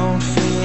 don't feel